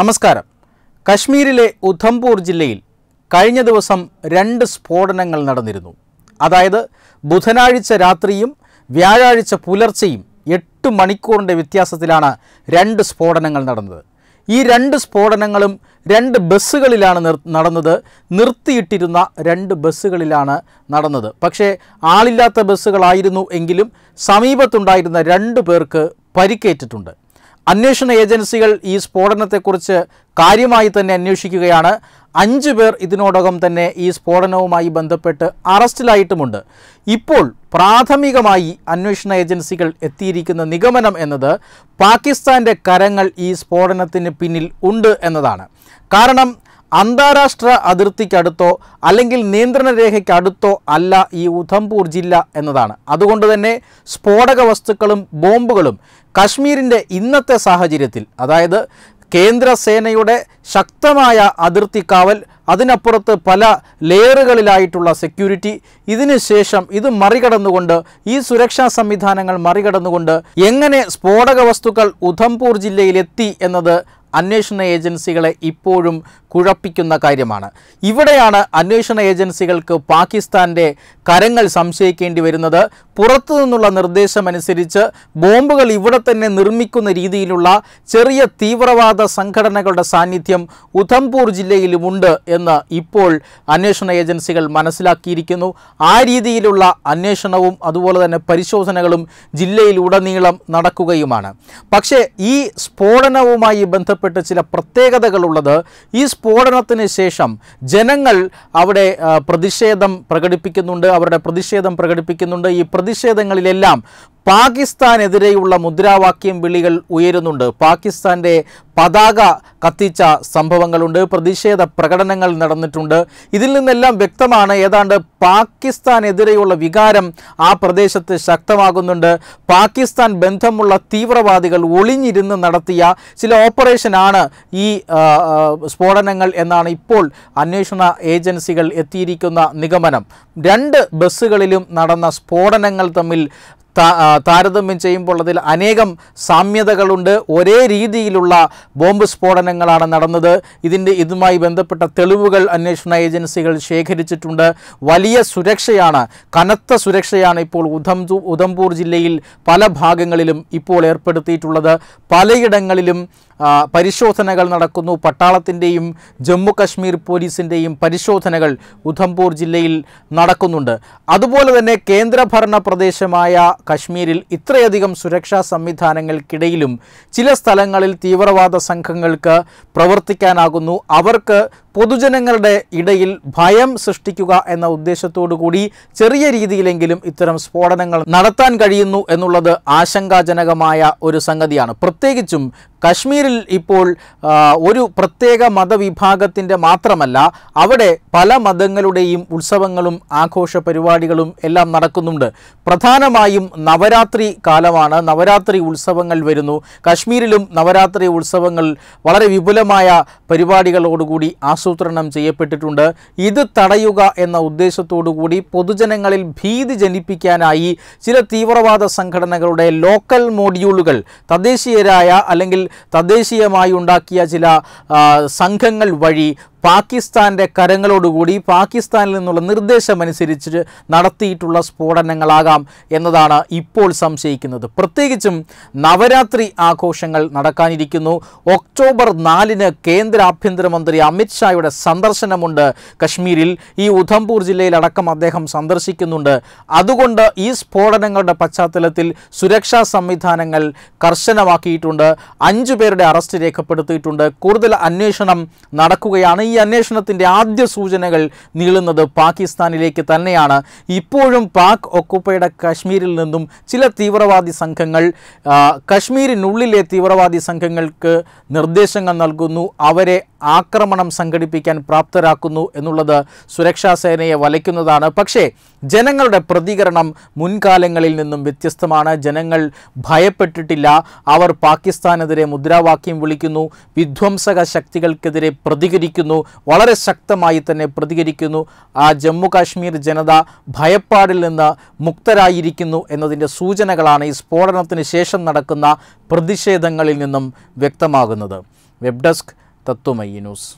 നമസ്കാരം. കശ്മീരിലെ ഉധംപൂർ ജില്ലയിൽ കഴിഞ്ഞ ദിവസം രണ്ട് സ്ഫോടനങ്ങൾ നടന്നിരുന്നു. അതായത് ബുധനാഴ്ച രാത്രിയും വ്യാഴാഴ്ച പുലർച്ചെയും എട്ട് മണിക്കൂറിന്റെ വ്യത്യാസത്തിലാണ് രണ്ട് സ്ഫോടനങ്ങൾ നടന്നത്. ഈ രണ്ട് സ്ഫോടനങ്ങളും രണ്ട് ബസ്സുകളിലാണ് നടന്നത്. നിർത്തിയിട്ടിരുന്ന രണ്ട് ബസ്സുകളിലാണ് നടന്നത്. പക്ഷേ ആളില്ലാത്ത ബസ്സുകളായിരുന്നു എങ്കിലും സമീപത്തുണ്ടായിരുന്ന രണ്ട് പേർക്ക് പരിക്കേറ്റിട്ടുണ്ട്. അന്വേഷണ ഏജൻസികൾ ഈ സ്ഫോടനത്തെക്കുറിച്ച് കാര്യമായി തന്നെ അന്വേഷിക്കുകയാണ്. അഞ്ച് പേർ ഇതിനോടകം തന്നെ ഈ സ്ഫോടനവുമായി ബന്ധപ്പെട്ട് അറസ്റ്റിലായിട്ടുമുണ്ട്. ഇപ്പോൾ പ്രാഥമികമായി അന്വേഷണ ഏജൻസികൾ എത്തിയിരിക്കുന്ന നിഗമനം എന്നത് പാകിസ്ഥാന്റെ കരങ്ങൾ ഈ സ്ഫോടനത്തിന് പിന്നിൽ ഉണ്ട് എന്നതാണ്. കാരണം അന്താരാഷ്ട്ര അതിർത്തിക്കടുത്തോ അല്ലെങ്കിൽ നിയന്ത്രണ രേഖയ്ക്കടുത്തോ അല്ല ഈ ഉധംപൂർ ജില്ല എന്നതാണ്. അതുകൊണ്ട് തന്നെ സ്ഫോടക വസ്തുക്കളും ബോംബുകളും കശ്മീരിന്റെ ഇന്നത്തെ സാഹചര്യത്തിൽ അതായത് കേന്ദ്ര സേനയുടെ ശക്തമായ അതിർത്തി കാവൽ അതിനപ്പുറത്ത് പല ലെയറുകളിലായിട്ടുള്ള സെക്യൂരിറ്റി ഇതിനുശേഷം ഇത് മറികടന്നുകൊണ്ട് ഈ സുരക്ഷാ സംവിധാനങ്ങൾ മറികടന്നുകൊണ്ട് എങ്ങനെ സ്ഫോടക വസ്തുക്കൾ ഉധംപൂർ ജില്ലയിലെത്തി എന്നത് അന്വേഷണ ഏജൻസികളെ ഇപ്പോഴും കുഴപ്പിക്കുന്ന കാര്യമാണ്. ഇവിടെയാണ് അന്വേഷണ ഏജൻസികൾക്ക് പാകിസ്ഥാന്റെ കരങ്ങൾ സംശയിക്കേണ്ടി വരുന്നത്. പുറത്തു നിന്നുള്ള നിർദ്ദേശമനുസരിച്ച് ബോംബുകൾ ഇവിടെ തന്നെ നിർമ്മിക്കുന്ന രീതിയിലുള്ള ചെറിയ തീവ്രവാദ സംഘടനകളുടെ സാന്നിധ്യം ഉധംപൂർ ജില്ലയിലുമുണ്ട് എന്ന് ഇപ്പോൾ അന്വേഷണ ഏജൻസികൾ മനസ്സിലാക്കിയിരിക്കുന്നു. ആ രീതിയിലുള്ള അന്വേഷണവും അതുപോലെ തന്നെ പരിശോധനകളും ജില്ലയിലുടനീളം നടക്കുകയുമാണ്. പക്ഷേ ഈ സ്ഫോടനവുമായി ബന്ധപ്പെട്ട് ചില പ്രത്യേകതകളുള്ളത് ഈ സ്ഫോടനത്തിന് ശേഷം ജനങ്ങൾ അവിടെ പ്രതിഷേധം പ്രകടിപ്പിക്കുന്നുണ്ട് അവരുടെ പ്രതിഷേധം പ്രകടിപ്പിക്കുന്നുണ്ട്. ഈ പ്രതിഷേധങ്ങളിലെല്ലാം പാകിസ്ഥാനെതിരെയുള്ള മുദ്രാവാക്യം വിളികൾ ഉയരുന്നുണ്ട്. പാകിസ്ഥാന്റെ പതാക കത്തിച്ച സംഭവങ്ങളുണ്ട്. പ്രതിഷേധ പ്രകടനങ്ങൾ നടന്നിട്ടുണ്ട്. ഇതിൽ നിന്നെല്ലാം വ്യക്തമാണ് ഏതാണ്ട് പാകിസ്ഥാനെതിരെയുള്ള വികാരം ആ പ്രദേശത്ത് ശക്തമാകുന്നുണ്ട്. പാകിസ്ഥാൻ ബന്ധമുള്ള തീവ്രവാദികൾ ഒളിഞ്ഞിരുന്ന് നടത്തിയ ചില ഓപ്പറേഷനാണ് ഈ സ്ഫോടനങ്ങൾ എന്നാണ് ഇപ്പോൾ അന്വേഷണ ഏജൻസികൾ എത്തിയിരിക്കുന്ന നിഗമനം. രണ്ട് ബസ്സുകളിലും നടന്ന സ്ഫോടനങ്ങൾ തമ്മിൽ താരതമ്യം ചെയ്യുമ്പോൾ അതിൽ അനേകം സാമ്യതകളുണ്ട്. ഒരേ രീതിയിലുള്ള ബോംബ് സ്ഫോടനങ്ങളാണ് നടന്നത്. ഇതിന്റെ ഇതുമായി ബന്ധപ്പെട്ട തെളിവുകൾ അന്വേഷണ ഏജൻസികൾ ശേഖരിച്ചിട്ടുണ്ട്. വലിയ സുരക്ഷയാണ് കനത്ത സുരക്ഷയാണ് ഇപ്പോൾ ഉധംപൂ ഉധംപൂർ ജില്ലയിൽ പല ഭാഗങ്ങളിലും ഇപ്പോൾ ഏർപ്പെടുത്തിയിട്ടുള്ളത്. പലയിടങ്ങളിലും പരിശോധനകൾ നടക്കുന്നു. പട്ടാളത്തിന്റെയും ജമ്മു കശ്മീർ പോലീസിന്റെയും പരിശോധനകൾ ഉധംപൂർ ജില്ലയിൽ നടക്കുന്നുണ്ട്. അതുപോലെ തന്നെ കേന്ദ്രഭരണ പ്രദേശമായ കശ്മീരിൽ ഇത്രയധികം സുരക്ഷാ സംവിധാനങ്ങൾക്കിടയിലും ചില സ്ഥലങ്ങളിൽ തീവ്രവാദ സംഘങ്ങൾക്ക് പ്രവർത്തിക്കാനാകുന്നു. അവർക്ക് പൊതുജനങ്ങളുടെ ഇടയിൽ ഭയം സൃഷ്ടിക്കുക എന്ന ഉദ്ദേശത്തോടു കൂടി ചെറിയ രീതിയിലെങ്കിലും ഇത്തരം സ്ഫോടനങ്ങൾ നടത്താൻ കഴിയുന്നു എന്നുള്ളത് ആശങ്കാജനകമായ ഒരു സംഗതിയാണ്. പ്രത്യേകിച്ചും കശ്മീരിൽ ഇപ്പോൾ ഒരു പ്രത്യേക മതവിഭാഗത്തിന്റെ മാത്രമല്ല അവിടെ പല മതങ്ങളുടെയും ഉത്സവങ്ങളും ആഘോഷ പരിപാടികളും എല്ലാം നടക്കുന്നുണ്ട്. പ്രധാനമായും നവരാത്രി കാലമാണ്. നവരാത്രി ഉത്സവങ്ങൾ വരുന്നു. കശ്മീരിലും നവരാത്രി ഉത്സവങ്ങൾ വളരെ വിപുലമായ പരിപാടികളോടുകൂടി ആസൂത്രണം ചെയ്യപ്പെട്ടിട്ടുണ്ട്. ഇത് തടയുക എന്ന ഉദ്ദേശത്തോടുകൂടി പൊതുജനങ്ങളിൽ ഭീതി ജനിപ്പിക്കാനായി ചില തീവ്രവാദ സംഘടനകളുടെ ലോക്കൽ മോഡ്യൂളുകൾ തദ്ദേശീയരായ അല്ലെങ്കിൽ തദ്ദേശീയമായി ഉണ്ടാക്കിയ ചില സംഘങ്ങൾ വഴി പാകിസ്ഥാന്റെ കരങ്ങളോടുകൂടി പാകിസ്ഥാനിൽ നിന്നുള്ള നിർദ്ദേശമനുസരിച്ച് നടത്തിയിട്ടുള്ള സ്ഫോടനങ്ങളാകാം എന്നതാണ് ഇപ്പോൾ സംശയിക്കുന്നത്. പ്രത്യേകിച്ചും നവരാത്രി ആഘോഷങ്ങൾ നടക്കാനിരിക്കുന്നു. ഒക്ടോബർ നാലിന് കേന്ദ്ര ആഭ്യന്തരമന്ത്രി അമിത്ഷായുടെ സന്ദർശനമുണ്ട് കശ്മീരിൽ. ഈ ഉധംപൂർ ജില്ലയിലടക്കം അദ്ദേഹം സന്ദർശിക്കുന്നുണ്ട്. അതുകൊണ്ട് ഈ സ്ഫോടനങ്ങളുടെ പശ്ചാത്തലത്തിൽ സുരക്ഷാ സംവിധാനങ്ങൾ കർശനമാക്കിയിട്ടുണ്ട്. അഞ്ചു പേരുടെ അറസ്റ്റ് രേഖപ്പെടുത്തിയിട്ടുണ്ട്. കൂടുതൽ അന്വേഷണം നടക്കുകയാണ് ഈ അന്വേഷണത്തിന്റെ ആദ്യ സൂചനകൾ നീളുന്നത് പാകിസ്ഥാനിലേക്ക് തന്നെയാണ്. ഇപ്പോഴും പാക് ഒക്കുപ്പയുടെ കശ്മീരിൽ നിന്നും ചില തീവ്രവാദി സംഘങ്ങൾ കാശ്മീരിനുള്ളിലെ തീവ്രവാദി സംഘങ്ങൾക്ക് നിർദ്ദേശങ്ങൾ നൽകുന്നു. അവരെ ആക്രമണം സംഘടിപ്പിക്കാൻ പ്രാപ്തരാക്കുന്നു എന്നുള്ളത് സുരക്ഷാ സേനയെ വലയ്ക്കുന്നതാണ്. പക്ഷേ ജനങ്ങളുടെ പ്രതികരണം മുൻകാലങ്ങളിൽ നിന്നും വ്യത്യസ്തമാണ്. ജനങ്ങൾ ഭയപ്പെട്ടിട്ടില്ല. അവർ പാകിസ്ഥാനെതിരെ മുദ്രാവാക്യം വിളിക്കുന്നു. വിധ്വംസക ശക്തികൾക്കെതിരെ പ്രതികരിക്കുന്നു. വളരെ ശക്തമായി തന്നെ പ്രതികരിക്കുന്നു. ആ ജമ്മു കാശ്മീർ ജനത ഭയപ്പാടിൽ നിന്ന് മുക്തരായിരിക്കുന്നു എന്നതിന്റെ സൂചനകളാണ് ഈ സ്ഫോടനത്തിന് ശേഷം നടക്കുന്ന പ്രതിഷേധങ്ങളിൽ നിന്നും വ്യക്തമാകുന്നത്. Web desk news.